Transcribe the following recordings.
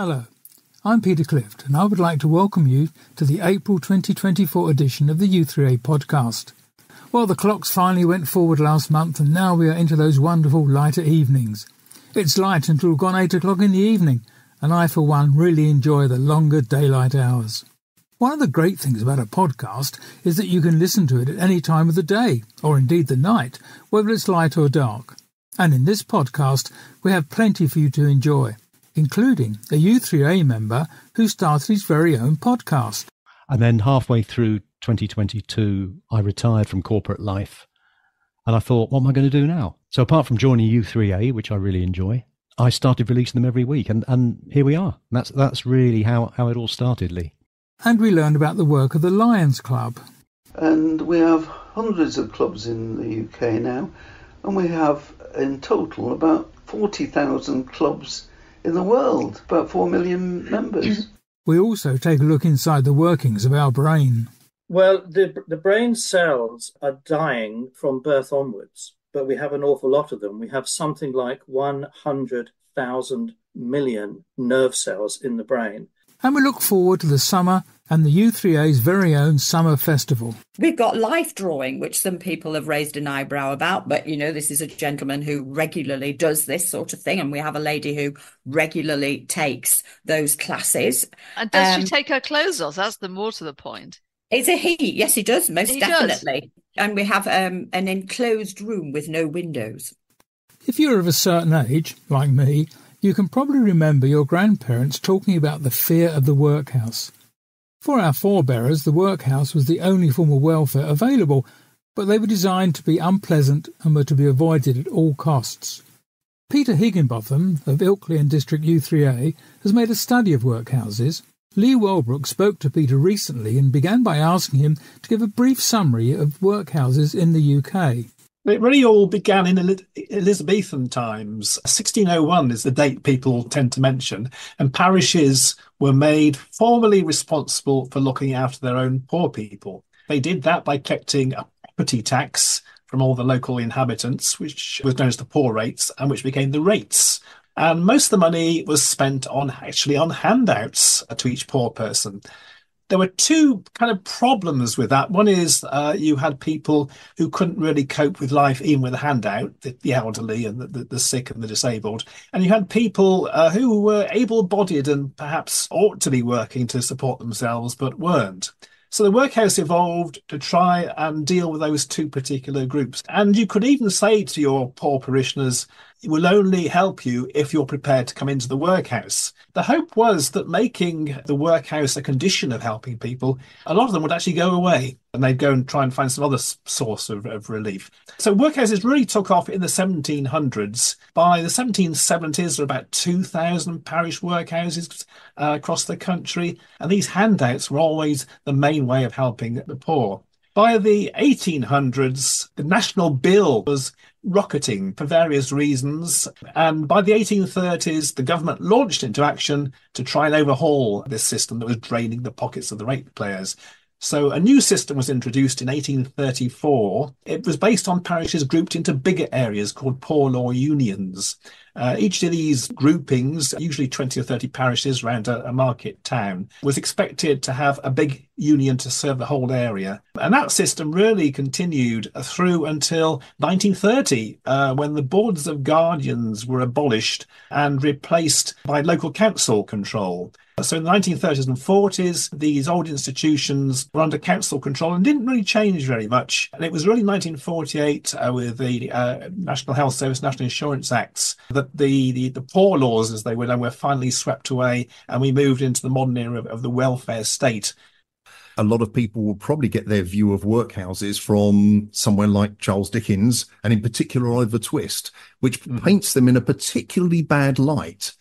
Hello, I'm Peter Clift, and I would like to welcome you to the April 2024 edition of the U3A podcast. Well, the clocks finally went forward last month, and now we are into those wonderful lighter evenings. It's light until gone 8 o'clock in the evening, and I, for one, really enjoy the longer daylight hours. One of the great things about a podcast is that you can listen to it at any time of the day, or indeed the night, whether it's light or dark. And in this podcast, we have plenty for you to enjoy, including a U3A member who started his very own podcast. And then halfway through 2022, I retired from corporate life. And I thought, what am I going to do now? So apart from joining U3A, which I really enjoy, I started releasing them every week. And, and here we are. That's, that's really how, how it all started, Lee. And we learned about the work of the Lions Club. And we have hundreds of clubs in the UK now. And we have in total about 40,000 clubs in the world, about 4 million members. We also take a look inside the workings of our brain. Well, the, the brain cells are dying from birth onwards, but we have an awful lot of them. We have something like 100,000 million nerve cells in the brain. And we look forward to the summer and the U3A's very own summer festival. We've got life drawing, which some people have raised an eyebrow about, but you know, this is a gentleman who regularly does this sort of thing, and we have a lady who regularly takes those classes. And does um, she take her clothes off? That's the more to the point. It's a he. Yes, he does, most he definitely. Does. And we have um, an enclosed room with no windows. If you're of a certain age, like me, you can probably remember your grandparents talking about the fear of the workhouse. For our forebears, the workhouse was the only form of welfare available, but they were designed to be unpleasant and were to be avoided at all costs. Peter Higginbotham of Ilkley and District U3A has made a study of workhouses. Lee Welbrook spoke to Peter recently and began by asking him to give a brief summary of workhouses in the UK. It really all began in Elizabethan times. 1601 is the date people tend to mention, and parishes were made formally responsible for looking after their own poor people. They did that by collecting a property tax from all the local inhabitants, which was known as the poor rates, and which became the rates. And most of the money was spent on actually on handouts to each poor person there were two kind of problems with that. One is uh, you had people who couldn't really cope with life, even with a handout, the, the elderly and the, the, sick and the disabled. And you had people uh, who were able bodied and perhaps ought to be working to support themselves, but weren't. So the workhouse evolved to try and deal with those two particular groups. And you could even say to your poor parishioners, will only help you if you're prepared to come into the workhouse. The hope was that making the workhouse a condition of helping people, a lot of them would actually go away and they'd go and try and find some other source of, of relief. So workhouses really took off in the 1700s. By the 1770s, there were about 2,000 parish workhouses uh, across the country, and these handouts were always the main way of helping the poor. By the 1800s, the national bill was rocketing for various reasons. And by the 1830s, the government launched into action to try and overhaul this system that was draining the pockets of the ratepayers. So a new system was introduced in 1834. It was based on parishes grouped into bigger areas called poor law unions. Uh, each of these groupings, usually 20 or 30 parishes around a, a, market town, was expected to have a big union to serve the whole area. And that system really continued through until 1930, uh, when the boards of guardians were abolished and replaced by local council control. So in the 1930s and 40s, these old institutions were under council control and didn't really change very much. And it was really 1948 uh, with the uh, National Health Service, National Insurance Acts that the, the, the poor laws, as they were known, were finally swept away and we moved into the modern era of, of the welfare state a lot of people will probably get their view of workhouses from somewhere like Charles Dickens and in particular Oliver Twist, which mm-hmm. paints them in a particularly bad light.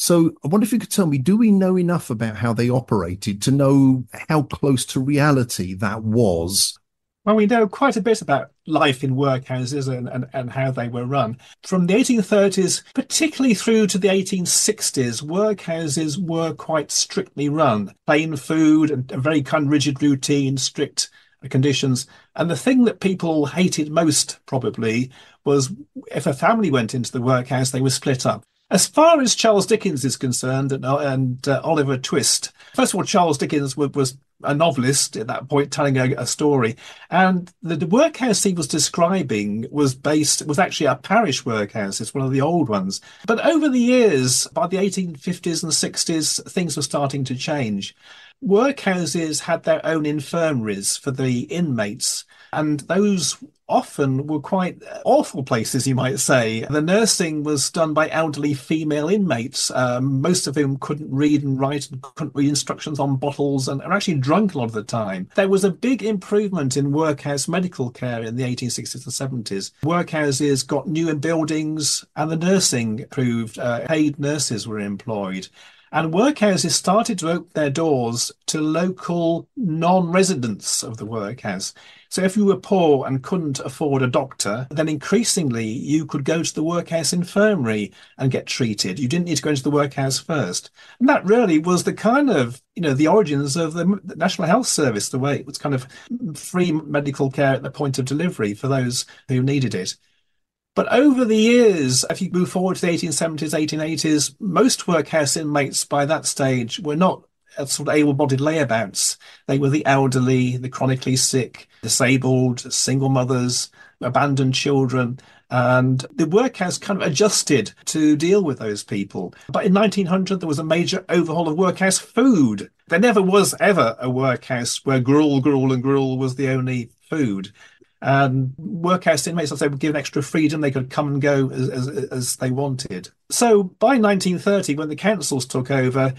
So I wonder if you could tell me, do we know enough about how they operated to know how close to reality that was? Well, we know quite a bit about life in workhouses and, and, and how they were run. From the 1830s, particularly through to the 1860s, workhouses were quite strictly run. Plain food and a very kind of rigid routine, strict conditions. And the thing that people hated most, probably, was if a family went into the workhouse, they were split up As far as Charles Dickens is concerned and, and uh, Oliver Twist, first of all, Charles Dickens was, was a novelist at that point telling a, a story. And the, the, workhouse he was describing was based, was actually a parish workhouse. It's one of the old ones. But over the years, by the 1850s and 60s, things were starting to change. Workhouses had their own infirmaries for the inmates, and those often were quite awful places, you might say. The nursing was done by elderly female inmates, um, most of whom couldn't read and write and couldn't read instructions on bottles and are actually drunk a lot of the time. There was a big improvement in workhouse medical care in the 1860s and 70s. Workhouses got new buildings and the nursing improved. Uh, paid nurses were employed. And workhouses started to open their doors to local non residents of the workhouse. So if you were poor and couldn't afford a doctor, then increasingly you could go to the workhouse infirmary and get treated. You didn't need to go into the workhouse first. And that really was the kind of, you know, the origins of the National Health Service, the way it was kind of free medical care at the point of delivery for those who needed it. But over the years, if you move forward to the 1870s, 1880s, most workhouse inmates by that stage were not sort of able-bodied layabouts. They were the elderly, the chronically sick, disabled, single mothers, abandoned children. And the workhouse kind of adjusted to deal with those people. But in 1900, there was a major overhaul of workhouse food. There never was ever a workhouse where gruel, gruel, and gruel was the only food. And workhouse inmates, as they were given extra freedom, they could come and go as, as, as they wanted. So by 1930, when the councils took over,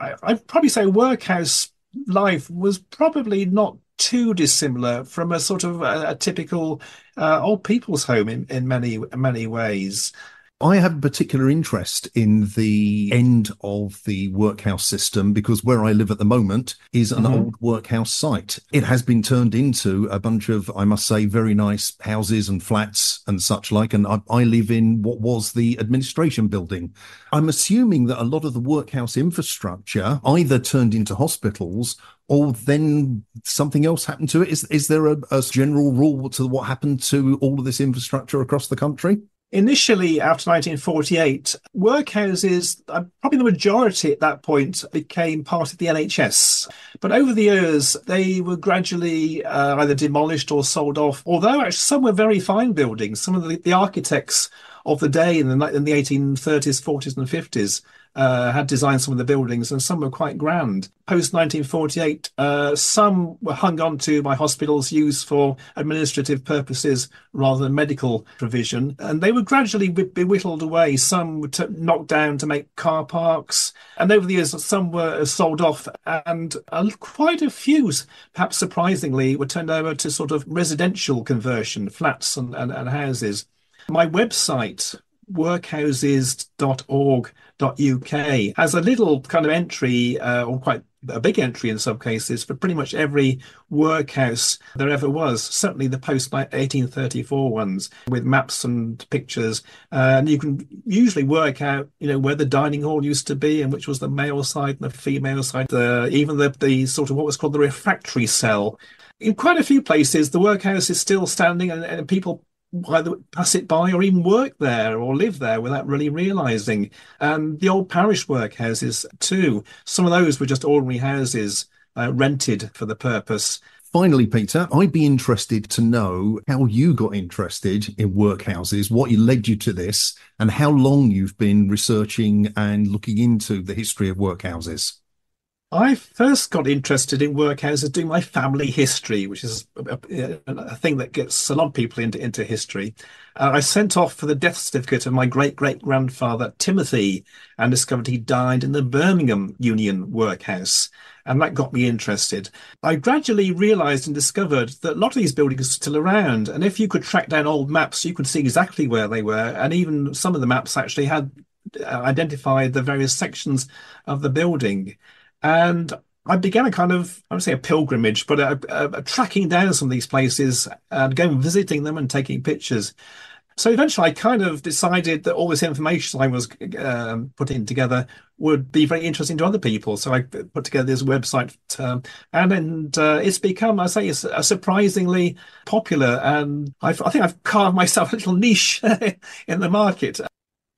I, I'd probably say workhouse life was probably not too dissimilar from a sort of a, a typical uh, old people's home in, in many many ways. I have a particular interest in the end of the workhouse system because where I live at the moment is an mm-hmm. old workhouse site. It has been turned into a bunch of, I must say, very nice houses and flats and such like. And I, I live in what was the administration building. I'm assuming that a lot of the workhouse infrastructure either turned into hospitals or then something else happened to it. Is, is there a, a general rule to what happened to all of this infrastructure across the country? Initially, after 1948, workhouses, uh, probably the majority at that point, became part of the NHS. But over the years, they were gradually uh, either demolished or sold off, although actually some were very fine buildings. Some of the, the architects of the day in the, in the 1830s, 40s, and 50s uh, had designed some of the buildings, and some were quite grand. Post 1948, uh, some were hung on to by hospitals used for administrative purposes rather than medical provision, and they were gradually be whittled away. Some were knocked down to make car parks, and over the years, some were sold off, and uh, quite a few, perhaps surprisingly, were turned over to sort of residential conversion, flats and, and, and houses. My website, workhouses.org uk has a little kind of entry, uh, or quite a big entry in some cases, for pretty much every workhouse there ever was. Certainly the post 1834 ones with maps and pictures, uh, and you can usually work out, you know, where the dining hall used to be and which was the male side and the female side. Even the the sort of what was called the refractory cell. In quite a few places, the workhouse is still standing, and, and people pass it by or even work there or live there without really realizing. And the old parish workhouses, too, some of those were just ordinary houses uh, rented for the purpose. Finally, Peter, I'd be interested to know how you got interested in workhouses, what led you to this, and how long you've been researching and looking into the history of workhouses. I first got interested in workhouses doing my family history, which is a, a, a, thing that gets a lot of people into, into history. Uh, I sent off for the death certificate of my great great grandfather, Timothy, and discovered he died in the Birmingham Union Workhouse. And that got me interested. I gradually realized and discovered that a lot of these buildings are still around. And if you could track down old maps, you could see exactly where they were. And even some of the maps actually had uh, identified the various sections of the building. And I began a kind of, I would say a pilgrimage, but a, a, a tracking down some of these places and going visiting them and taking pictures. So eventually, I kind of decided that all this information I was um, putting together would be very interesting to other people. So I put together this website, um, and and uh, it's become, I say, a surprisingly popular, and I've, I think I've carved myself a little niche in the market.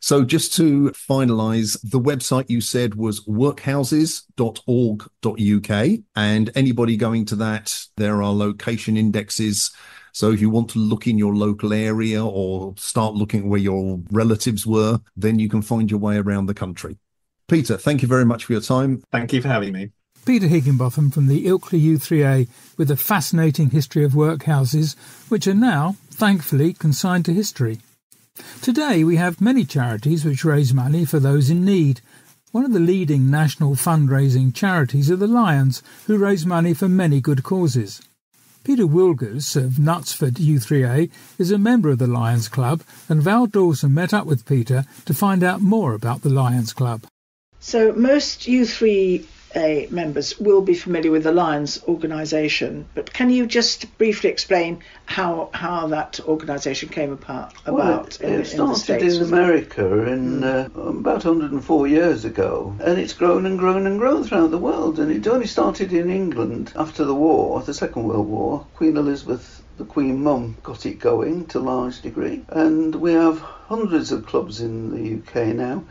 So just to finalize, the website you said was workhouses.org.uk. And anybody going to that, there are location indexes. So if you want to look in your local area or start looking where your relatives were, then you can find your way around the country. Peter, thank you very much for your time. Thank you for having me. Peter Higginbotham from the Ilkley U3A with a fascinating history of workhouses, which are now, thankfully, consigned to history. Today we have many charities which raise money for those in need. One of the leading national fundraising charities are the Lions, who raise money for many good causes. Peter Wilgers of Knutsford U3A is a member of the Lions Club, and Val Dawson met up with Peter to find out more about the Lions Club. So, most U3 members will be familiar with the Lions organisation, but can you just briefly explain how how that organisation came apart, about? Well, it, in, started in, in America in uh, about 104 years ago, and it's grown and grown and grown throughout the world. And it only started in England after the war, the Second World War. Queen Elizabeth the Queen Mum got it going to a large degree, and we have hundreds of clubs in the UK now,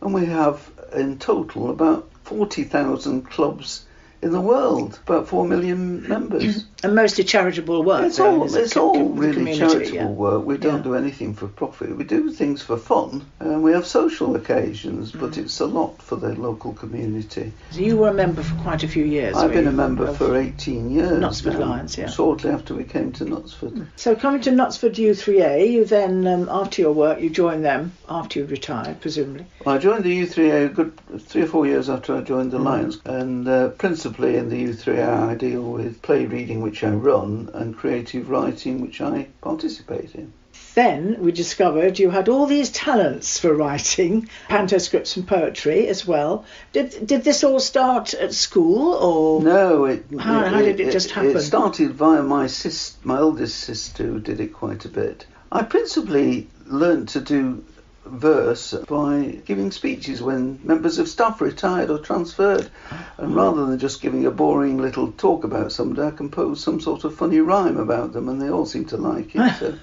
and we have in total about 40,000 clubs in the world, about 4 million members. and mostly charitable work. It's all, is it? it's all really charitable yeah. work. We don't Yeah. do anything for profit. We do things for fun, and we have social occasions, but Mm. it's a lot for the local community. So you were a member for quite a few years. I've been a member for 18 years. Knutsford now, Lions, yeah. Shortly after we came to Knutsford. So coming to Knutsford U3A, you then, um, after your work, you joined them after you retired, presumably. I joined the U3A a good three or four years after I joined the Mm. Lions, and uh, principally in the U3A I deal with play reading, which I run, and creative writing, which I participate in. Then we discovered you had all these talents for writing, panto scripts and poetry as well. Did did this all start at school or? No, it. How- how did it just happen? It started via my sis, my oldest sister, who did it quite a bit. I principally learned to do verse by giving speeches when members of staff retired or transferred, and rather than just giving a boring little talk about somebody, I composed some sort of funny rhyme about them, and they all seemed to like it. so.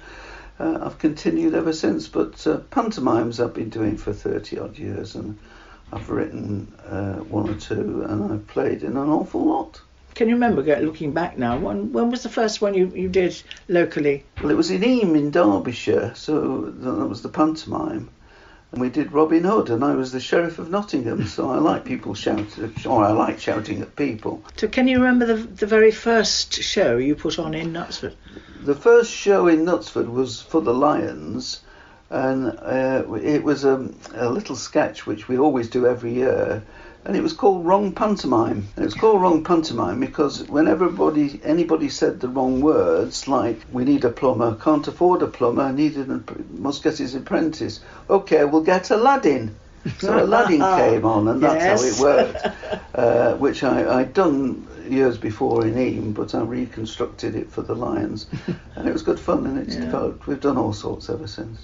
Uh, I've continued ever since, but uh, pantomimes I've been doing for 30 odd years, and I've written uh, one or two, and I've played in an awful lot. Can you remember looking back now? When when was the first one you, you did locally? Well, it was in Eyam in Derbyshire, so that was the pantomime. And we did Robin Hood, and I was the Sheriff of Nottingham, so I like people shouting, or I like shouting at people. So can you remember the the very first show you put on in Knutsford? The first show in Knutsford was for the Lions, and uh, it was a, a little sketch which we always do every year, and it was called Wrong Pantomime. And it was called Wrong Pantomime because when everybody, anybody said the wrong words, like we need a plumber, can't afford a plumber, needed an, must get his apprentice. Okay, we'll get Aladdin. So Aladdin came on, and that's Yes. how it worked. Uh, which I, I'd done years before in Eyam, but I reconstructed it for the Lions, and it was good fun, and it's Yeah. developed. We've done all sorts ever since.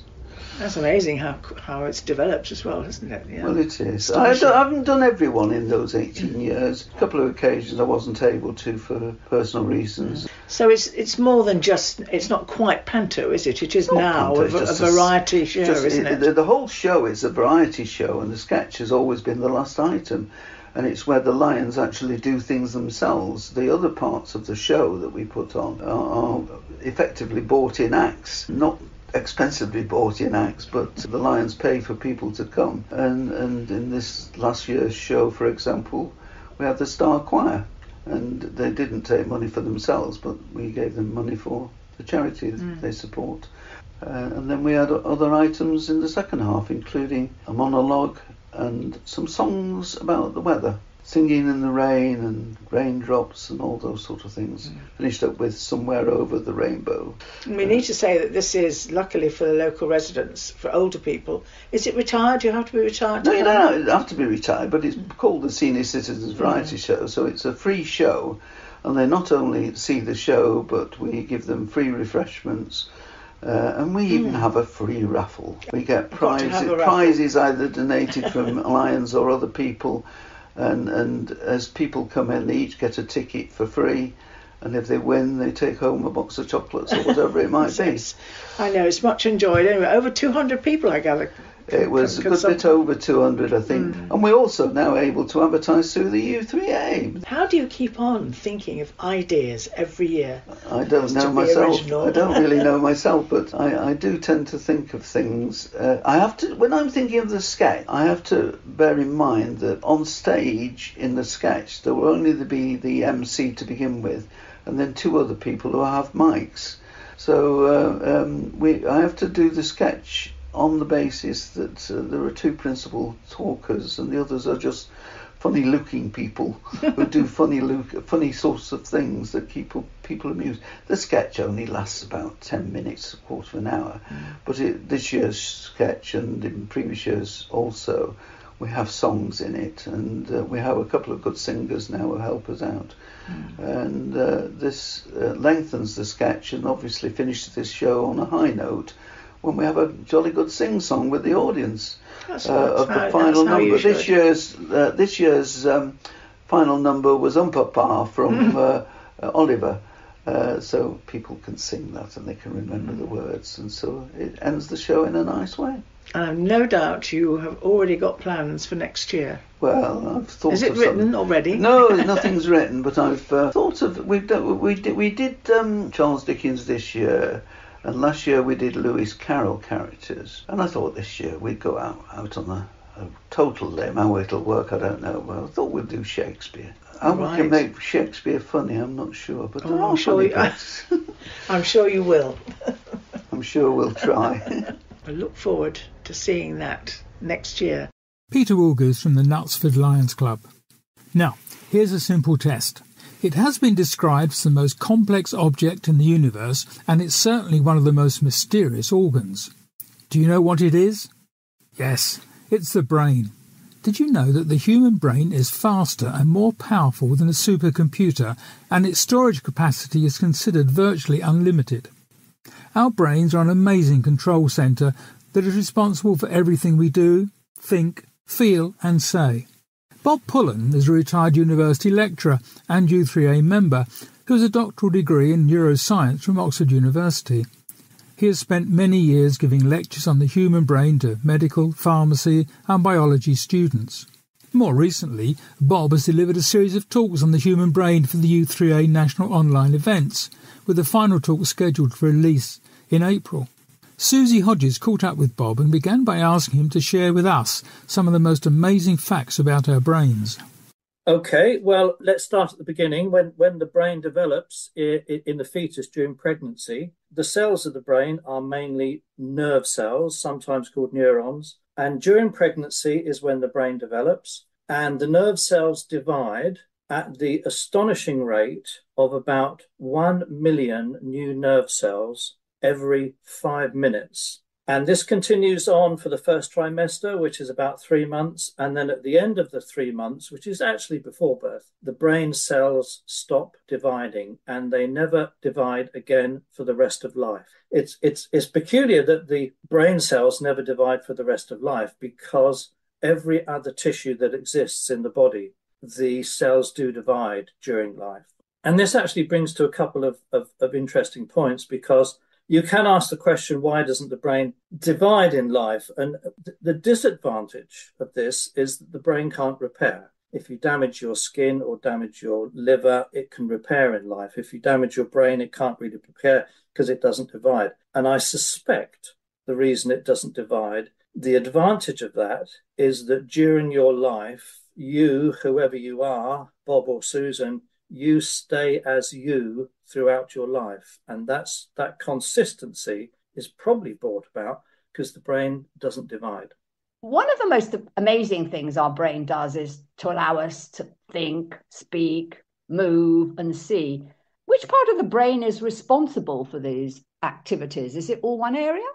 That's amazing how how it's developed as well, isn't it? Yeah. Well, it is. I, don't- I haven't done everyone in those 18 mm. years. A couple of occasions I wasn't able to for personal reasons. Mm. So it's it's more than just it's not quite panto, is it? It is Not now panto, a, a just a s- variety show, Just- isn't it? The, the whole show is a variety show, and the sketch has always been the last item. And it's where the lions actually do things themselves. The other parts of the show that we put on are, are effectively bought in acts, not expensively bought in acts, but the lions pay for people to come. And, and in this last year's show, for example, we had the Star Choir, and they didn't take money for themselves, but we gave them money for the charity that they support. Uh, and then we had other items in the second half, including a monologue and some songs about the weather, singing in the rain and raindrops and all those sort of things. Mm. Finished up with Somewhere Over the Rainbow. we need to say that this is luckily for the local residents, for older people. Is it retired? Do you have to be retired? No, you don't have to be retired, but it's mm. called the Senior Citizens mm. Variety Show, so it's a free show. And they not only see the show, but we give them free refreshments. Uh, and we even have a free raffle. We get prizes, prizes either donated from Lions or other people. And, and as people come in, they each get a ticket for free. And if they win, they take home a box of chocolates or whatever it might be. I know it's much enjoyed. Anyway, over 200 people, I gather. It was a good bit over 200, I think. Mm. And we're also now able to advertise through the U3A. How do you keep on thinking of ideas every year? I don't know myself. I don't really know myself, but I, I do tend to think of things. Uh, I have to, when I'm thinking of the sketch, I have to bear in mind that on stage in the sketch, there will only be the MC to begin with, and then two other people who have mics. So uh, um, we, I have to do the sketch on the basis that uh, there are two principal talkers and the others are just funny looking people who do funny look, funny sorts of things that keep people amused. The sketch only lasts about 10 minutes, a quarter of an hour, mm. but it, this year's sketch and in previous years also, we have songs in it and uh, we have a couple of good singers now who help us out. Mm. And uh, this uh, lengthens the sketch and obviously finishes this show on a high note when we have a jolly good sing song with the audience uh, of the final number. This year's uh, this year's um, final number was Oom-Pah-Pah from mm. uh, Oliver. Uh, so people can sing that and they can remember mm. the words, and so it ends the show in a nice way. Um, no doubt you have already got plans for next year. Well, I've thought. Of Is it written some... already? No, nothing's written, but I've uh, thought of. We've done, we did we did um, Charles Dickens this year. And last year we did Lewis Carroll characters, and I thought this year we'd go out out on a, a total limb. How it'll work, I don't know. But I thought we'd do Shakespeare. How right. we can make Shakespeare funny, I'm not sure, but oh, I'm sure you, I'm sure you will. I'm sure we'll try. I look forward to seeing that next year. Peter Woolgoose from the Knutsford Lions Club. Now, here's a simple test. It has been described as the most complex object in the universe, and it's certainly one of the most mysterious organs. Do you know what it is? Yes, it's the brain. Did you know that the human brain is faster and more powerful than a supercomputer, and its storage capacity is considered virtually unlimited? Our brains are an amazing control centre that is responsible for everything we do, think, feel, and say. Bob Pullen is a retired university lecturer and U3A member who has a doctoral degree in neuroscience from Oxford University. He has spent many years giving lectures on the human brain to medical, pharmacy, and biology students. More recently, Bob has delivered a series of talks on the human brain for the U3A national online events, with the final talk scheduled for release in April. Susie Hodges caught up with Bob and began by asking him to share with us some of the most amazing facts about our brains. Okay, well, let's start at the beginning. When, when the brain develops in the fetus during pregnancy, the cells of the brain are mainly nerve cells, sometimes called neurons. And during pregnancy is when the brain develops. And the nerve cells divide at the astonishing rate of about 1 million new nerve cells every five minutes. And this continues on for the first trimester, which is about three months. And then at the end of the three months, which is actually before birth, the brain cells stop dividing and they never divide again for the rest of life. It's, it's, it's peculiar that the brain cells never divide for the rest of life because every other tissue that exists in the body, the cells do divide during life. And this actually brings to a couple of, of, of interesting points because you can ask the question why doesn't the brain divide in life? And the disadvantage of this is that the brain can't repair. If you damage your skin or damage your liver, it can repair in life. If you damage your brain, it can't really repair because it doesn't divide. And I suspect the reason it doesn't divide, the advantage of that is that during your life, you, whoever you are, Bob or Susan, you stay as you throughout your life. And that's that consistency is probably brought about because the brain doesn't divide. One of the most amazing things our brain does is to allow us to think, speak, move, and see. Which part of the brain is responsible for these activities? Is it all one area?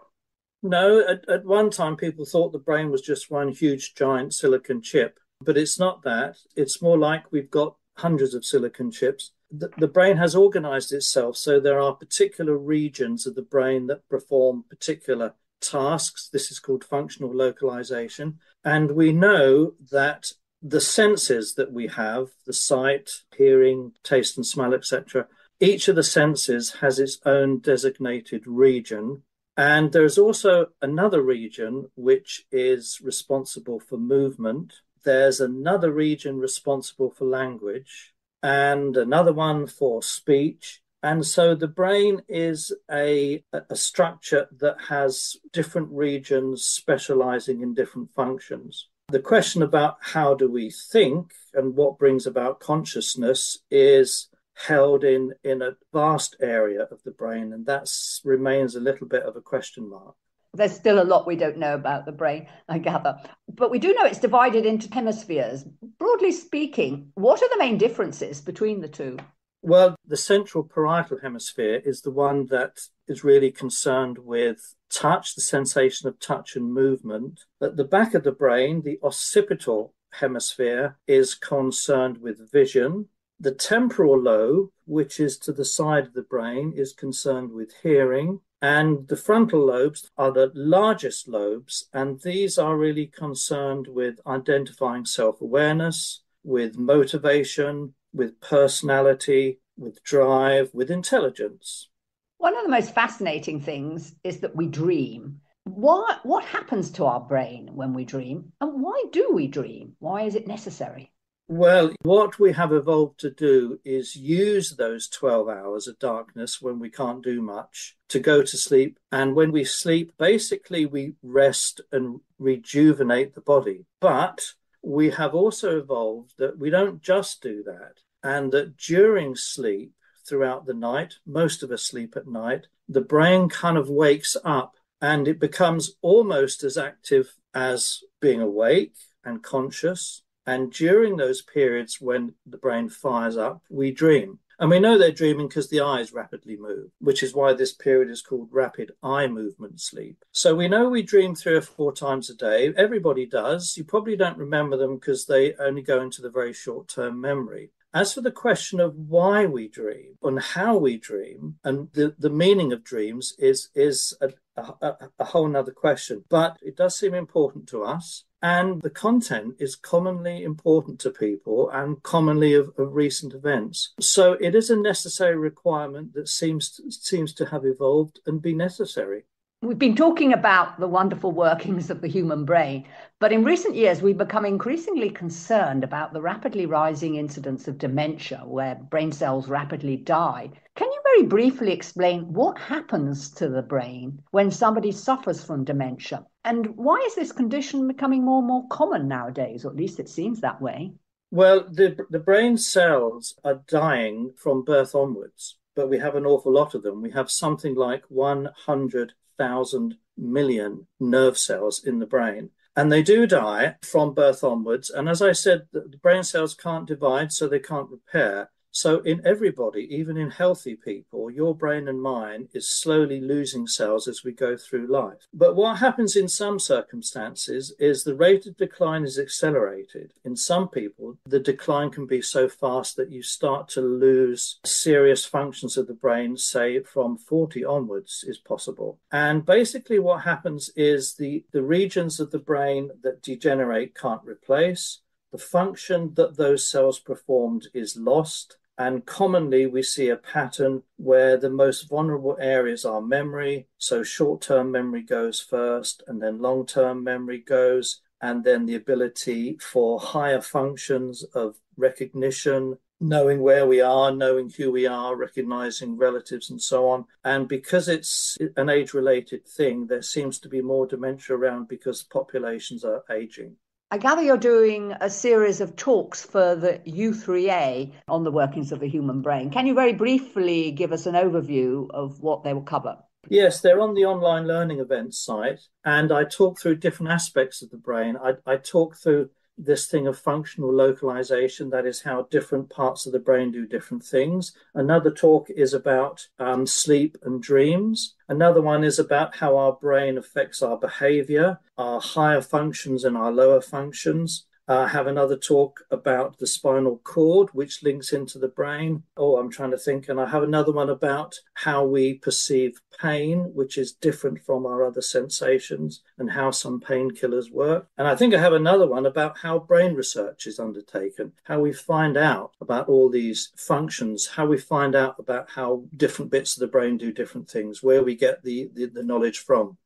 No, at, at one time people thought the brain was just one huge giant silicon chip, but it's not that. It's more like we've got hundreds of silicon chips. The, the, brain has organized itself so there are particular regions of the brain that perform particular tasks. This is called functional localization. And we know that the senses that we have, the sight, hearing, taste, and smell, etc., each of the senses has its own designated region And there's also another region which is responsible for movement. There's another region responsible for language and another one for speech. And so the brain is a, a structure that has different regions specializing in different functions. The question about how do we think and what brings about consciousness is held in, in a vast area of the brain, and that remains a little bit of a question mark. There's still a lot we don't know about the brain, I gather. But we do know it's divided into hemispheres. Broadly speaking, what are the main differences between the two? Well, the central parietal hemisphere is the one that is really concerned with touch, the sensation of touch and movement. At the back of the brain, the occipital hemisphere is concerned with vision. The temporal lobe, which is to the side of the brain, is concerned with hearing. And the frontal lobes are the largest lobes, and these are really concerned with identifying self awareness, with motivation, with personality, with drive, with intelligence. One of the most fascinating things is that we dream. What, what happens to our brain when we dream, and why do we dream? Why is it necessary? Well, what we have evolved to do is use those 12 hours of darkness when we can't do much to go to sleep. And when we sleep, basically we rest and rejuvenate the body. But we have also evolved that we don't just do that. And that during sleep, throughout the night, most of us sleep at night, the brain kind of wakes up and it becomes almost as active as being awake and conscious and during those periods when the brain fires up, we dream. And we know they're dreaming because the eyes rapidly move, which is why this period is called rapid eye movement sleep. So we know we dream three or four times a day. Everybody does. You probably don't remember them because they only go into the very short term memory. As for the question of why we dream and how we dream and the, the meaning of dreams is, is a, a, a whole other question, but it does seem important to us. And the content is commonly important to people and commonly of, of recent events. So it is a necessary requirement that seems to, seems to have evolved and be necessary. We've been talking about the wonderful workings of the human brain, but in recent years, we've become increasingly concerned about the rapidly rising incidence of dementia, where brain cells rapidly die. Can you very briefly explain what happens to the brain when somebody suffers from dementia? And why is this condition becoming more and more common nowadays, or at least it seems that way? Well, the, the brain cells are dying from birth onwards, but we have an awful lot of them. We have something like 100 thousand million nerve cells in the brain. And they do die from birth onwards. And as I said, the brain cells can't divide, so they can't repair. So, in everybody, even in healthy people, your brain and mine is slowly losing cells as we go through life. But what happens in some circumstances is the rate of decline is accelerated. In some people, the decline can be so fast that you start to lose serious functions of the brain, say from 40 onwards, is possible. And basically, what happens is the, the regions of the brain that degenerate can't replace. The function that those cells performed is lost and commonly, we see a pattern where the most vulnerable areas are memory. So, short term memory goes first, and then long term memory goes, and then the ability for higher functions of recognition, knowing where we are, knowing who we are, recognizing relatives, and so on. And because it's an age related thing, there seems to be more dementia around because populations are aging. I gather you're doing a series of talks for the U3A on the workings of the human brain. Can you very briefly give us an overview of what they will cover? Yes, they're on the online learning events site, and I talk through different aspects of the brain. I, I talk through this thing of functional localization that is how different parts of the brain do different things. Another talk is about um, sleep and dreams. Another one is about how our brain affects our behavior our higher functions and our lower functions uh, have another talk about the spinal cord, which links into the brain. Oh, I'm trying to think. And I have another one about how we perceive pain, which is different from our other sensations, and how some painkillers work. And I think I have another one about how brain research is undertaken, how we find out about all these functions, how we find out about how different bits of the brain do different things, where we get the, the, the knowledge from.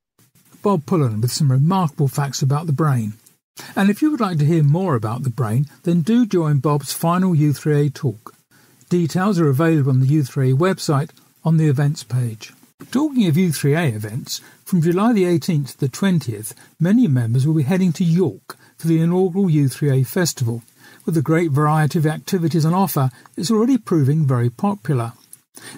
Bob Pullen with some remarkable facts about the brain. And if you would like to hear more about the brain, then do join Bob's final U3A talk. Details are available on the U3A website on the events page. Talking of U3A events, from July the 18th to the 20th, many members will be heading to York for the inaugural U3A festival. With a great variety of activities on offer, it's already proving very popular.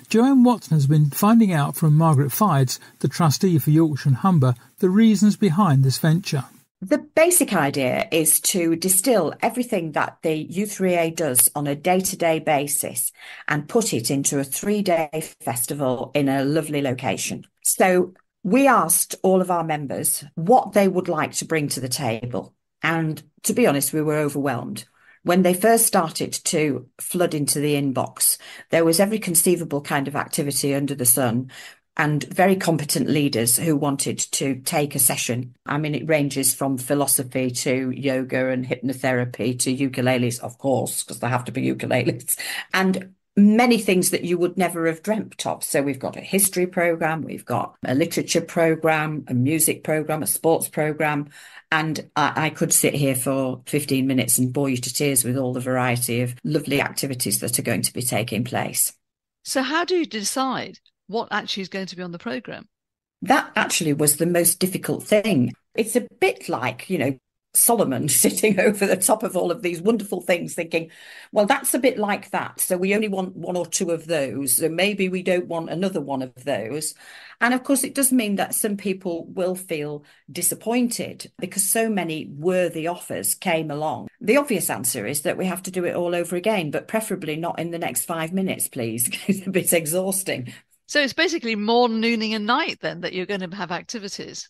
Joanne Watson has been finding out from Margaret Fiddes, the trustee for Yorkshire and Humber, the reasons behind this venture. The basic idea is to distill everything that the U3A does on a day to day basis and put it into a three day festival in a lovely location. So we asked all of our members what they would like to bring to the table. And to be honest, we were overwhelmed. When they first started to flood into the inbox, there was every conceivable kind of activity under the sun and very competent leaders who wanted to take a session. I mean, it ranges from philosophy to yoga and hypnotherapy to ukuleles, of course, because there have to be ukuleles, and many things that you would never have dreamt of. So we've got a history program, we've got a literature program, a music program, a sports program. And I, I, could sit here for 15 minutes and bore you to tears with all the variety of lovely activities that are going to be taking place. So, how do you decide what actually is going to be on the program? That actually was the most difficult thing. It's a bit like, you know, Solomon sitting over the top of all of these wonderful things, thinking, well, that's a bit like that. So we only want one or two of those. So maybe we don't want another one of those. And of course, it does mean that some people will feel disappointed because so many worthy offers came along. The obvious answer is that we have to do it all over again, but preferably not in the next five minutes, please. it's a bit exhausting. So it's basically morning, nooning, and night then that you're going to have activities.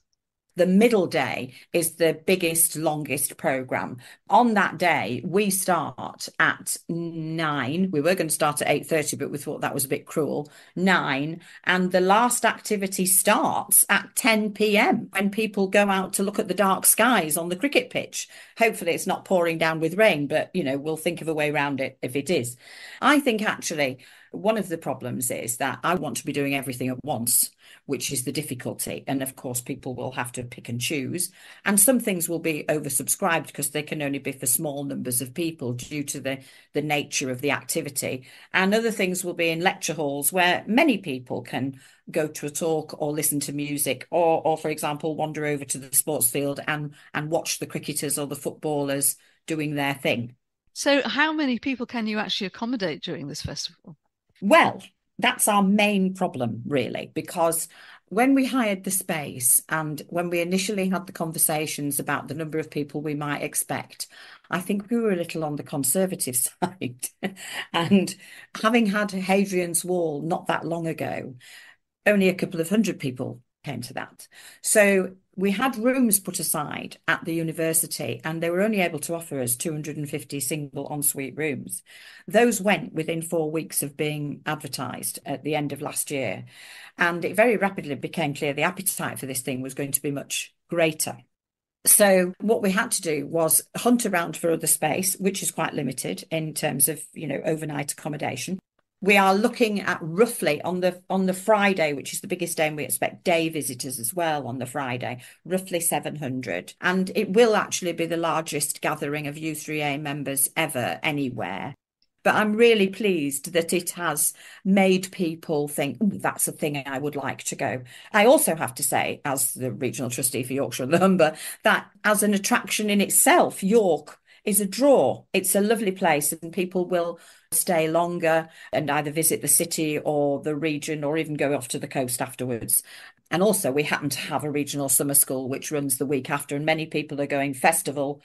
The middle day is the biggest, longest program. On that day, we start at nine. We were going to start at eight thirty, but we thought that was a bit cruel. Nine, and the last activity starts at ten p.m. when people go out to look at the dark skies on the cricket pitch. Hopefully, it's not pouring down with rain, but you know we'll think of a way around it if it is. I think actually one of the problems is that I want to be doing everything at once, which is the difficulty. And of course, people will have to pick and choose. And some things will be oversubscribed because they can only be for small numbers of people due to the, the nature of the activity. And other things will be in lecture halls where many people can go to a talk or listen to music or, or for example, wander over to the sports field and, and watch the cricketers or the footballers doing their thing. So, how many people can you actually accommodate during this festival? Well, that's our main problem, really, because when we hired the space and when we initially had the conversations about the number of people we might expect, I think we were a little on the conservative side. and having had Hadrian's Wall not that long ago, only a couple of hundred people came to that. So we had rooms put aside at the university and they were only able to offer us 250 single ensuite rooms. Those went within four weeks of being advertised at the end of last year. And it very rapidly became clear the appetite for this thing was going to be much greater. So what we had to do was hunt around for other space, which is quite limited in terms of, you know, overnight accommodation we are looking at roughly on the on the Friday, which is the biggest day, and we expect day visitors as well on the Friday, roughly 700. And it will actually be the largest gathering of U3A members ever anywhere. But I'm really pleased that it has made people think, that's a thing I would like to go. I also have to say, as the regional trustee for Yorkshire and the Humber, that as an attraction in itself, York is a draw. It's a lovely place, and people will stay longer and either visit the city or the region or even go off to the coast afterwards. And also, we happen to have a regional summer school which runs the week after, and many people are going festival,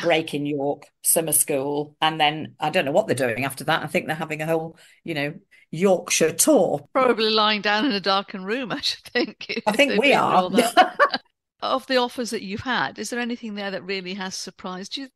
break in York, summer school, and then I don't know what they're doing after that. I think they're having a whole, you know, Yorkshire tour. Probably lying down in a darkened room, I should think. I think we are. of the offers that you've had, is there anything there that really has surprised you?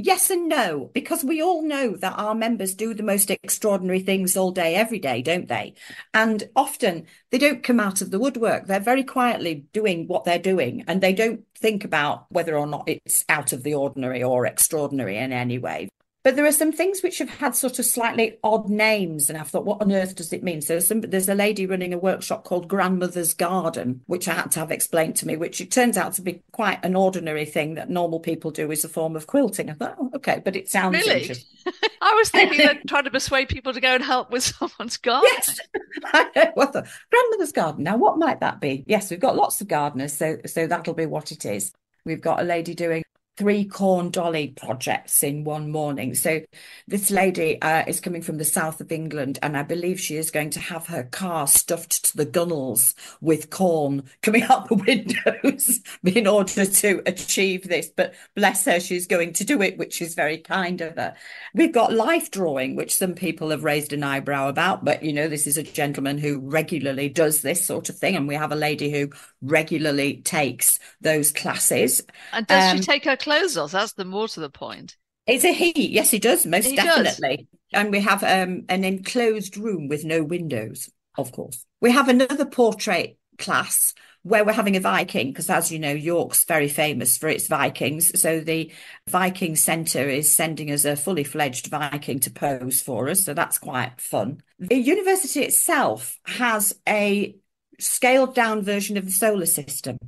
Yes and no, because we all know that our members do the most extraordinary things all day, every day, don't they? And often they don't come out of the woodwork. They're very quietly doing what they're doing and they don't think about whether or not it's out of the ordinary or extraordinary in any way. But there are some things which have had sort of slightly odd names, and I've thought, what on earth does it mean? So some, there's a lady running a workshop called Grandmother's Garden, which I had to have explained to me, which it turns out to be quite an ordinary thing that normal people do is a form of quilting. I thought, oh, okay, but it sounds really. interesting. I was thinking that trying to persuade people to go and help with someone's garden. Yes, I know. The grandmother's garden. Now, what might that be? Yes, we've got lots of gardeners, so so that'll be what it is. We've got a lady doing three corn dolly projects in one morning. So this lady uh, is coming from the south of England, and I believe she is going to have her car stuffed to the gunnels with corn coming out the windows in order to achieve this. But bless her, she's going to do it, which is very kind of her. We've got life drawing, which some people have raised an eyebrow about, but you know, this is a gentleman who regularly does this sort of thing, and we have a lady who regularly takes those classes. And does Um, she take her clothes off? That's the more to the point. It's a he. Yes, he does, most He does. definitely. And we have um, an enclosed room with no windows, of course. We have another portrait class where we're having a Viking, because as you know, York's very famous for its Vikings. So the Viking Centre is sending us a fully fledged Viking to pose for us. So that's quite fun. The university itself has a scaled down version of the solar system.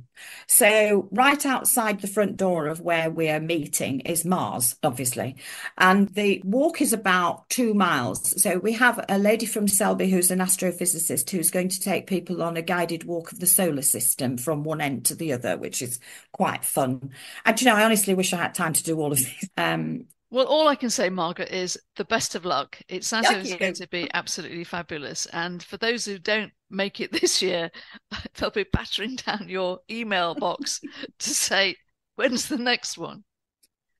So, right outside the front door of where we are meeting is Mars, obviously. And the walk is about two miles. So, we have a lady from Selby who's an astrophysicist who's going to take people on a guided walk of the solar system from one end to the other, which is quite fun. And, you know, I honestly wish I had time to do all of this. Um, Well, all I can say, Margaret, is the best of luck. It sounds like it's you. going to be absolutely fabulous. And for those who don't make it this year, they'll be battering down your email box to say, when's the next one?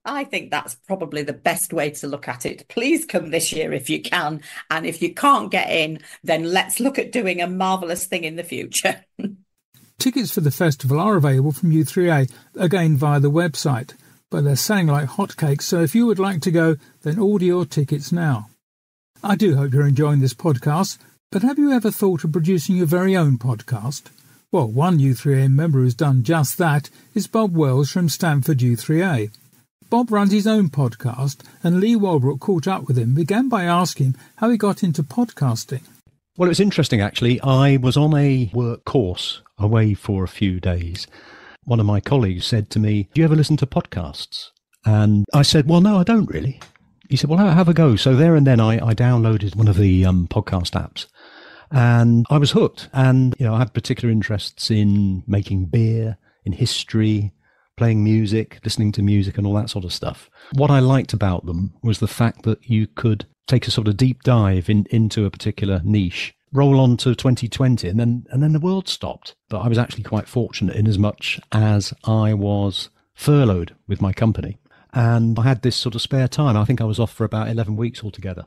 I think that's probably the best way to look at it. Please come this year if you can. And if you can't get in, then let's look at doing a marvellous thing in the future. Tickets for the festival are available from U3A, again via the website, but they're selling like hotcakes, so if you would like to go, then order your tickets now. I do hope you're enjoying this podcast, but have you ever thought of producing your very own podcast? Well, one U3A member who's done just that is Bob Wells from Stamford U3A. Bob runs his own podcast, and Lee Walbrook caught up with him, began by asking how he got into podcasting. Well, it was interesting actually. I was on a work course away for a few days. One of my colleagues said to me, Do you ever listen to podcasts? And I said, Well, no, I don't really. He said, Well, have a go. So there and then I, I downloaded one of the um, podcast apps and I was hooked. And, you know, I had particular interests in making beer, in history, playing music, listening to music, and all that sort of stuff. What I liked about them was the fact that you could take a sort of deep dive in, into a particular niche, roll on to 2020, and then and then the world stopped. But I was actually quite fortunate in as much as I was furloughed with my company, and I had this sort of spare time. I think I was off for about 11 weeks altogether.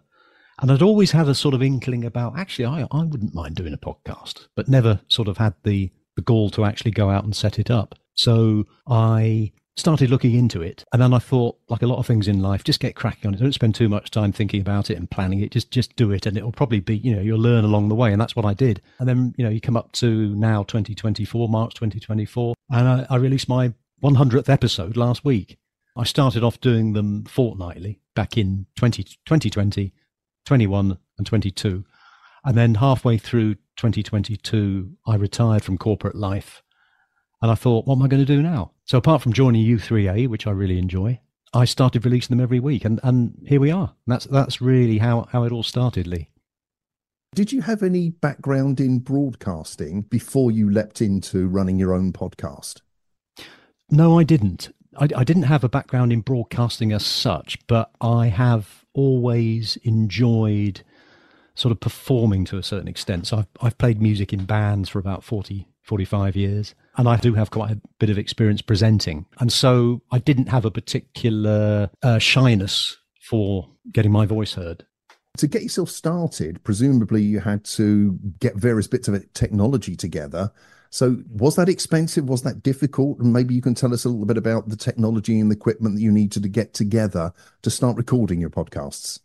And I'd always had a sort of inkling about actually I, I wouldn't mind doing a podcast, but never sort of had the, the gall to actually go out and set it up. So I started looking into it and then I thought, like a lot of things in life, just get cracking on it. Don't spend too much time thinking about it and planning it. Just just do it and it'll probably be, you know, you'll learn along the way. And that's what I did. And then, you know, you come up to now 2024, March 2024, and I, I released my 100th episode last week. I started off doing them fortnightly back in 20, 2020, 21 and 22. And then halfway through 2022, I retired from corporate life. And I thought, what am I going to do now? So apart from joining U3A, which I really enjoy, I started releasing them every week. And, and here we are. That's, that's really how, how it all started, Lee. Did you have any background in broadcasting before you leapt into running your own podcast? No, I didn't. I, I didn't have a background in broadcasting as such, but I have always enjoyed sort of performing to a certain extent. So I've, I've played music in bands for about 40, 45 years, and I do have quite a bit of experience presenting. And so I didn't have a particular uh, shyness for getting my voice heard. To get yourself started, presumably you had to get various bits of technology together. So, was that expensive? Was that difficult? And maybe you can tell us a little bit about the technology and the equipment that you needed to get together to start recording your podcasts.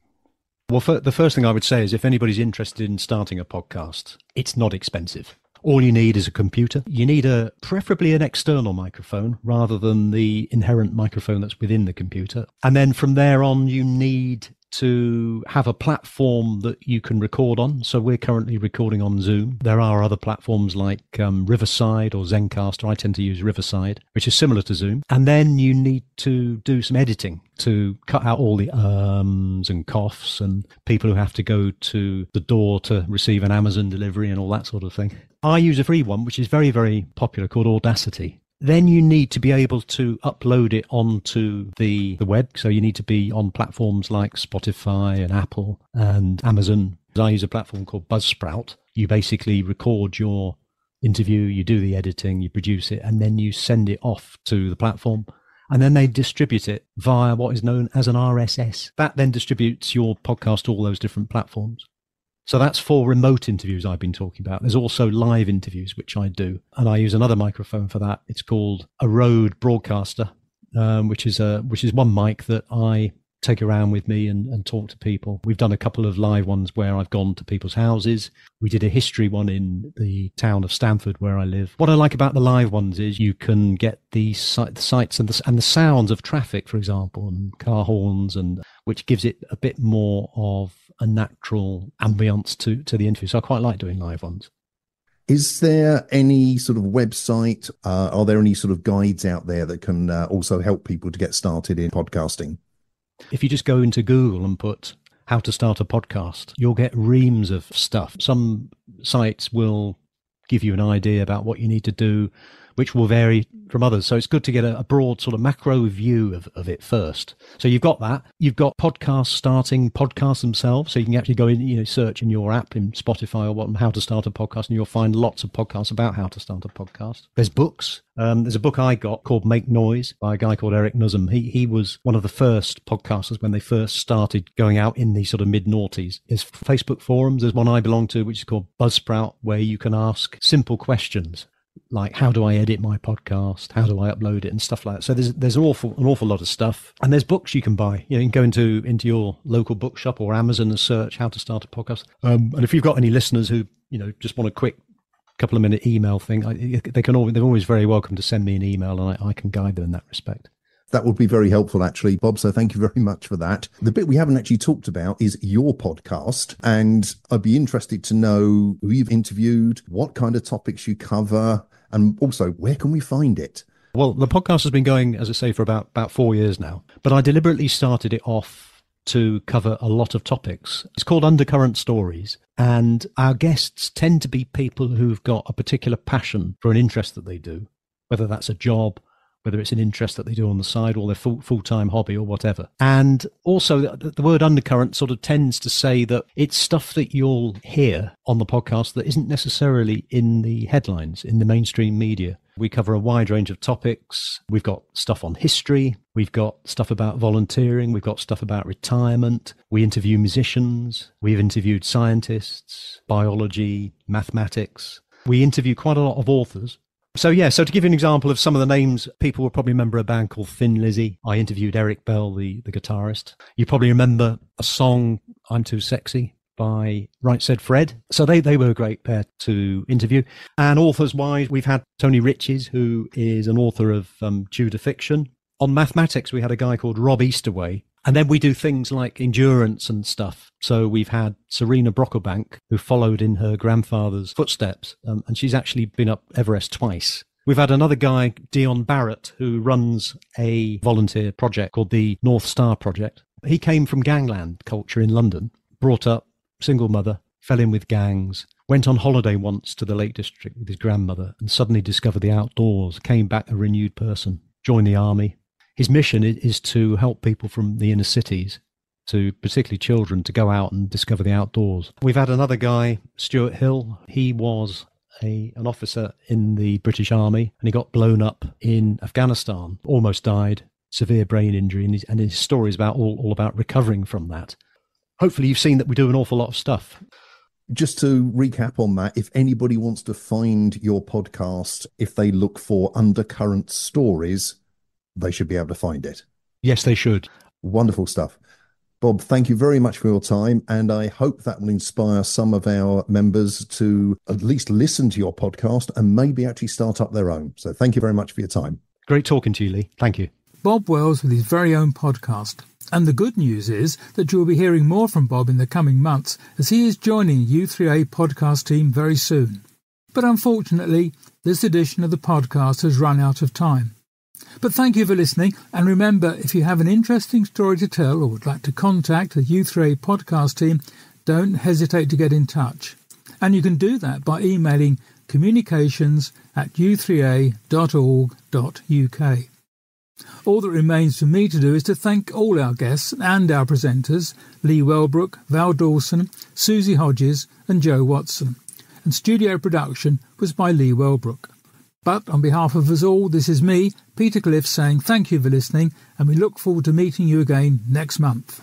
Well, for, the first thing I would say is if anybody's interested in starting a podcast, it's not expensive. All you need is a computer. You need a preferably an external microphone rather than the inherent microphone that's within the computer. And then from there on, you need to have a platform that you can record on. So we're currently recording on Zoom. There are other platforms like um, Riverside or Zencastr. I tend to use Riverside, which is similar to Zoom. And then you need to do some editing to cut out all the ums and coughs and people who have to go to the door to receive an Amazon delivery and all that sort of thing. I use a free one, which is very, very popular called Audacity. Then you need to be able to upload it onto the, the web. So you need to be on platforms like Spotify and Apple and Amazon. I use a platform called Buzzsprout. You basically record your interview, you do the editing, you produce it, and then you send it off to the platform. And then they distribute it via what is known as an RSS. That then distributes your podcast to all those different platforms. So that's for remote interviews I've been talking about. There's also live interviews, which I do. And I use another microphone for that. It's called a Rode Broadcaster, um, which is a which is one mic that I take around with me and, and talk to people. We've done a couple of live ones where I've gone to people's houses. We did a history one in the town of Stamford where I live. What I like about the live ones is you can get the, the sights and the, and the sounds of traffic, for example, and car horns, and which gives it a bit more of a natural ambience to, to the interview. So I quite like doing live ones. Is there any sort of website? Uh, are there any sort of guides out there that can uh, also help people to get started in podcasting? If you just go into Google and put how to start a podcast, you'll get reams of stuff. Some sites will give you an idea about what you need to do, which will vary from others. So it's good to get a, a, broad sort of macro view of, of it first. So you've got that. You've got podcasts starting podcasts themselves. So you can actually go in, you know, search in your app in Spotify or what, how to start a podcast, and you'll find lots of podcasts about how to start a podcast. There's books. Um, there's a book I got called Make Noise by a guy called Eric Nuzum. He he was one of the first podcasters when they first started going out in the sort of mid noughties. There's Facebook forums. There's one I belong to, which is called Buzzsprout, where you can ask simple questions like how do I edit my podcast? How do I upload it and stuff like that. So there's there's an awful an awful lot of stuff. And there's books you can buy. You, know, you can go into into your local bookshop or Amazon and search how to start a podcast. Um, and if you've got any listeners who you know just want a quick couple of minute email thing, I, they can always, they're always very welcome to send me an email and I, I can guide them in that respect. That would be very helpful, actually, Bob. So thank you very much for that. The bit we haven't actually talked about is your podcast. And I'd be interested to know who you've interviewed, what kind of topics you cover, and also where can we find it? Well, the podcast has been going, as I say, for about, about four years now. But I deliberately started it off to cover a lot of topics. It's called Undercurrent Stories. And our guests tend to be people who've got a particular passion for an interest that they do, whether that's a job whether it's an interest that they do on the side or their full time hobby or whatever. And also, the, the, word undercurrent sort of tends to say that it's stuff that you'll hear on the podcast that isn't necessarily in the headlines in the mainstream media. We cover a wide range of topics. We've got stuff on history. We've got stuff about volunteering. We've got stuff about retirement. We interview musicians. We've interviewed scientists, biology, mathematics. We interview quite a lot of authors so yeah, so to give you an example of some of the names, people will probably remember a band called Thin Lizzy. I interviewed Eric Bell, the, the guitarist. You probably remember a song, I'm Too Sexy, by Right Said Fred. So they, they were a great pair to interview. And authors wise, we've had Tony Riches, who is an author of um, fiction. On mathematics, we had a guy called Rob Eastaway, and then we do things like endurance and stuff. So we've had Serena Brocklebank, who followed in her grandfather's footsteps, um, and she's actually been up Everest twice. We've had another guy, Dion Barrett, who runs a volunteer project called the North Star Project. He came from gangland culture in London, brought up, single mother, fell in with gangs, went on holiday once to the Lake District with his grandmother, and suddenly discovered the outdoors, came back a renewed person, joined the army, his mission is to help people from the inner cities to particularly children to go out and discover the outdoors. We've had another guy, Stuart Hill. He was a, an officer in the British Army and he got blown up in Afghanistan, almost died, severe brain injury, and his, and his story is about all, all about recovering from that. hopefully you've seen that we do an awful lot of stuff. Just to recap on that, if anybody wants to find your podcast, if they look for undercurrent stories, they should be able to find it. Yes, they should. Wonderful stuff. Bob, thank you very much for your time. And I hope that will inspire some of our members to at least listen to your podcast and maybe actually start up their own. So thank you very much for your time. Great talking to you, Lee. Thank you. Bob Wells with his very own podcast. And the good news is that you'll be hearing more from Bob in the coming months as he is joining U3A podcast team very soon. But unfortunately, this edition of the podcast has run out of time. But thank you for listening, and remember if you have an interesting story to tell or would like to contact the U3A podcast team, don't hesitate to get in touch. And you can do that by emailing communications at u3a.org.uk. All that remains for me to do is to thank all our guests and our presenters Lee Wellbrook, Val Dawson, Susie Hodges, and Joe Watson. And studio production was by Lee Wellbrook. But on behalf of us all, this is me, Peter Cliff, saying thank you for listening, and we look forward to meeting you again next month.